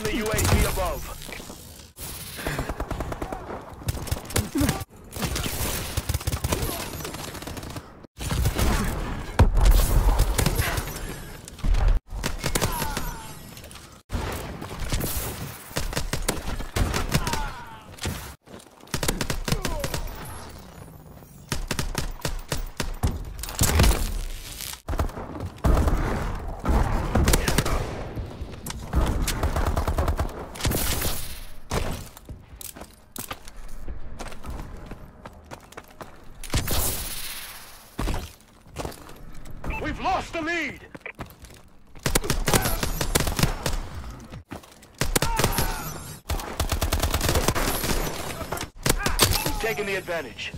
Friendly UAV above. We've lost the lead. We've taken the advantage.